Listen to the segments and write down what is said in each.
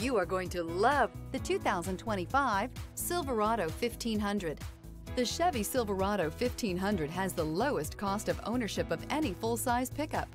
You are going to love the 2025 Silverado 1500. The Chevy Silverado 1500 has the lowest cost of ownership of any full-size pickup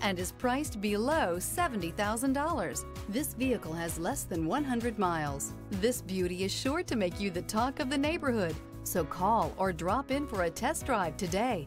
and is priced below $70,000. This vehicle has less than 100 miles. This beauty is sure to make you the talk of the neighborhood. So call or drop in for a test drive today.